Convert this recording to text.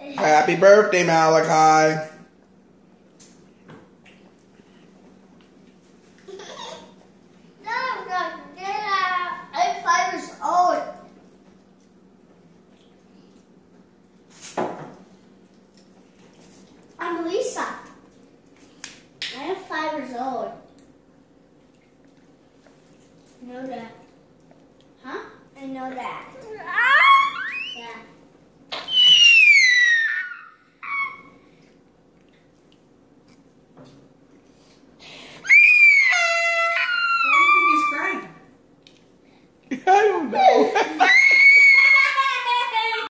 Happy birthday, Malachi. I'm five years old. I'm Lisa. I am five years old. Know that. Huh? I know that. I don't know.